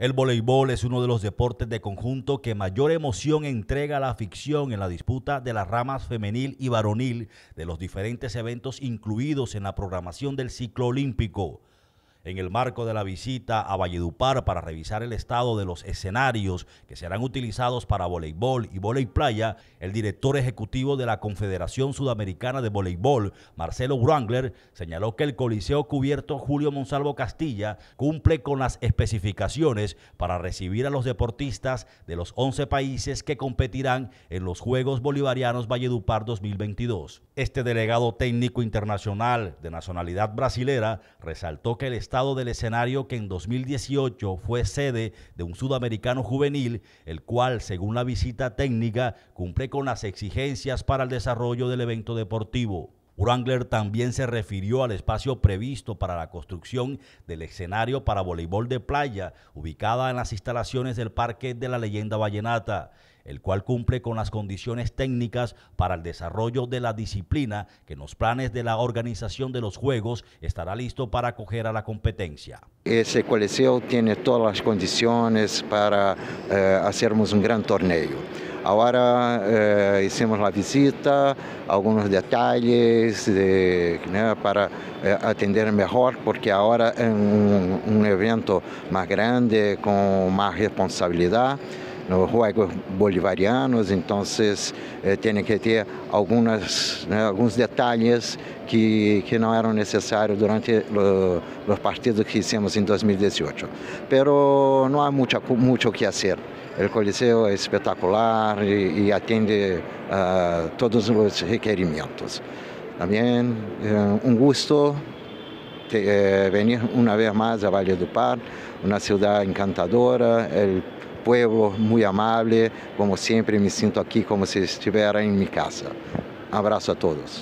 El voleibol es uno de los deportes de conjunto que mayor emoción entrega a la ficción en la disputa de las ramas femenil y varonil de los diferentes eventos incluidos en la programación del ciclo olímpico en el marco de la visita a Valledupar para revisar el estado de los escenarios que serán utilizados para voleibol y voleibol playa, el director ejecutivo de la Confederación Sudamericana de Voleibol, Marcelo Wrangler, señaló que el Coliseo Cubierto Julio Monsalvo Castilla cumple con las especificaciones para recibir a los deportistas de los 11 países que competirán en los Juegos Bolivarianos Valledupar 2022. Este delegado técnico internacional de nacionalidad brasilera resaltó que el del escenario que en 2018 fue sede de un sudamericano juvenil, el cual, según la visita técnica, cumple con las exigencias para el desarrollo del evento deportivo. Wrangler también se refirió al espacio previsto para la construcción del escenario para voleibol de playa, ubicada en las instalaciones del Parque de la Leyenda Vallenata, el cual cumple con las condiciones técnicas para el desarrollo de la disciplina que en los planes de la organización de los Juegos estará listo para acoger a la competencia. Ese coliseo tiene todas las condiciones para eh, hacermos un gran torneo. Ahora eh, hicimos la visita, algunos detalles para eh, atender mejor, porque ahora es un, un evento más grande, con más responsabilidad nos Juegos Bolivarianos, então eh, tem que ter algumas, né, alguns detalhes que, que não eram necessários durante os partidos que hicimos em 2018. Pero não há muito, muito que fazer. O Coliseu é espetacular e, e atende uh, todos os requerimentos. Também uh, um gosto uh, venir uma vez mais a Valle do Par, uma cidade encantadora. El, pueblo muy amable, como siempre me siento aquí como si estuviera en mi casa. Abrazo a todos.